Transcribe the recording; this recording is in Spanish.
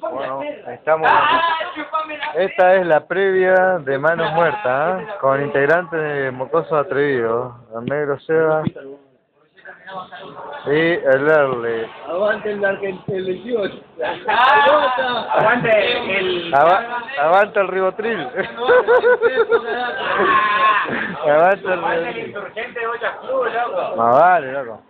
Bueno, estamos. Esta es la previa de Manos Muertas, ¿eh? con integrantes de Mocoso Atrevido, el negro Seba y el Erle. Aguante el, el, el Aguante el... El ribotril. El Aguante el insurgente de club. Más vale, loco.